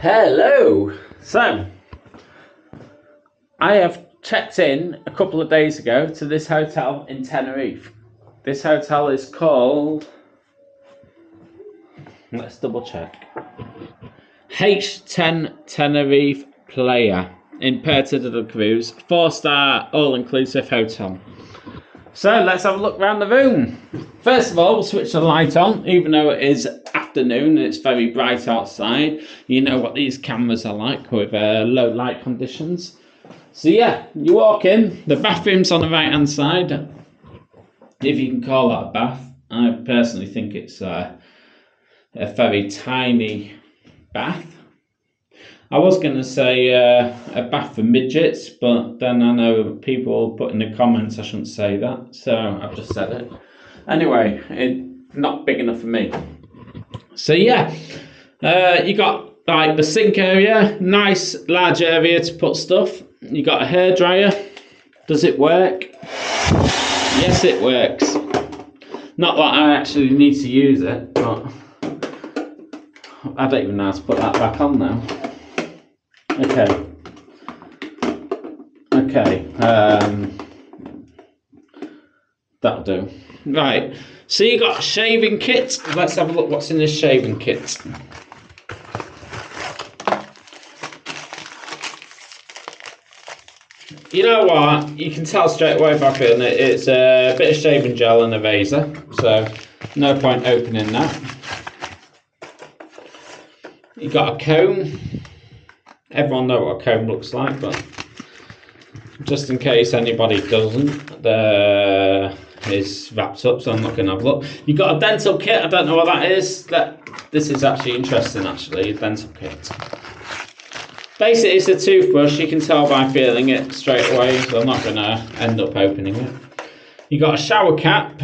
Hello. So, I have checked in a couple of days ago to this hotel in Tenerife. This hotel is called. Let's double check. H10 Tenerife Playa in Puerto de la Cruz, four star all inclusive hotel. So let's have a look around the room. First of all, we'll switch the light on, even though it is afternoon and it's very bright outside. You know what these cameras are like with uh, low light conditions. So yeah, you walk in, the bathroom's on the right hand side. If you can call that a bath. I personally think it's uh, a very tiny bath. I was going to say uh, a bath for midgets, but then I know people put in the comments I shouldn't say that, so I've just said it. Anyway, it not big enough for me. So yeah, uh, you got like the sink area, nice large area to put stuff. You got a hair dryer. Does it work? Yes, it works. Not that I actually need to use it, but I don't even know how to put that back on now. Okay. Okay. Um, that'll do. Right. So you got a shaving kit. Let's have a look what's in this shaving kit. You know what? You can tell straight away by feeling it. It's a bit of shaving gel and a razor, so no point opening that. You got a comb. Everyone know what a comb looks like, but just in case anybody doesn't, there is wrapped up, so I'm not going to have a look. You got a dental kit. I don't know what that is. That this is actually interesting. Actually, a dental kit. Basically, it's a toothbrush. You can tell by feeling it straight away, so I'm not going to end up opening it. You got a shower cap,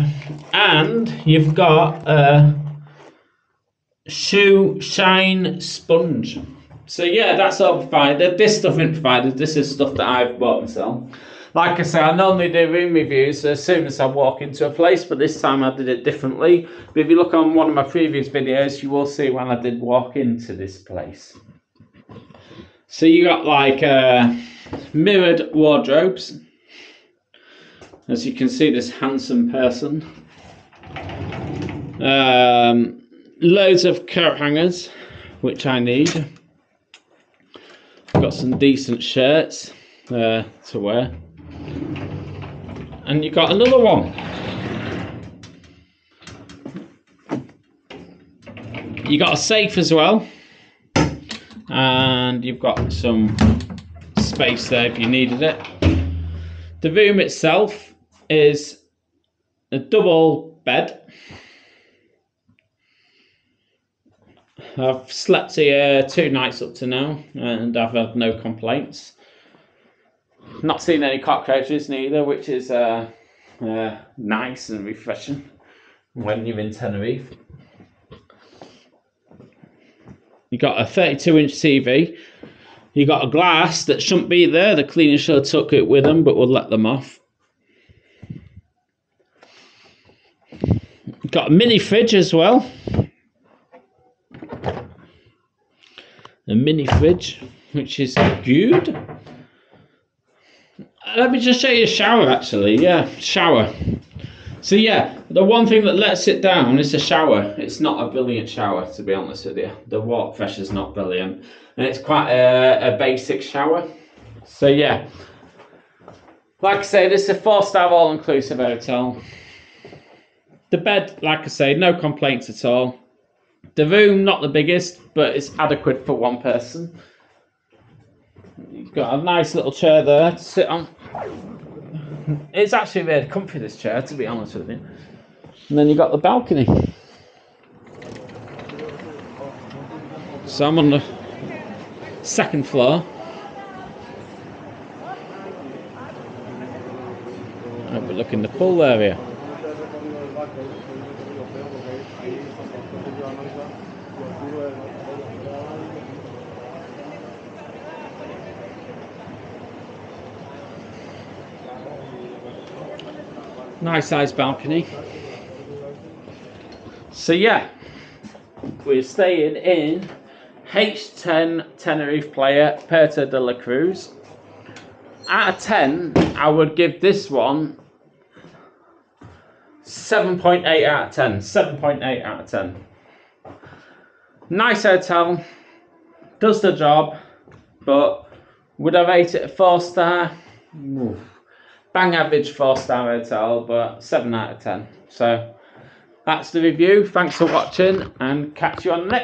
and you've got a shoe shine sponge. So yeah, that's all provided. This stuff isn't provided. This is stuff that I've bought myself. Like I say, I normally do room reviews as soon as I walk into a place, but this time I did it differently. But if you look on one of my previous videos, you will see when I did walk into this place. So you got like uh, mirrored wardrobes. As you can see, this handsome person. Um, loads of coat hangers, which I need. Got some decent shirts uh, to wear. And you got another one. You got a safe as well. And you've got some space there if you needed it. The room itself is a double bed. I've slept here two nights up to now and I've had no complaints. Not seen any cockroaches neither, which is uh, uh, nice and refreshing when you're in Tenerife. You got a 32 inch TV. You got a glass that shouldn't be there. The should have took it with them, but we'll let them off. Got a mini fridge as well. A mini fridge, which is good. Let me just show you a shower actually. Yeah, shower. So yeah, the one thing that lets it down is the shower. It's not a brilliant shower to be honest with you. The water pressure is not brilliant. And it's quite a, a basic shower. So yeah. Like I say, this is a four star all inclusive hotel. The bed, like I say, no complaints at all. The room, not the biggest, but it's adequate for one person. You've got a nice little chair there to sit on. It's actually very comfy, this chair, to be honest with you. And then you've got the balcony. So I'm on the second floor. Overlooking the pool area. Nice sized balcony. So yeah, we're staying in H10 Tenerife Playa, Puerto de la Cruz. Out of 10, I would give this one 7.8 out of 10. 7.8 out of 10. Nice hotel, does the job, but would I rate it a 4 star? Bang average 4 star hotel, but 7 out of 10. So that's the review. Thanks for watching and catch you on the next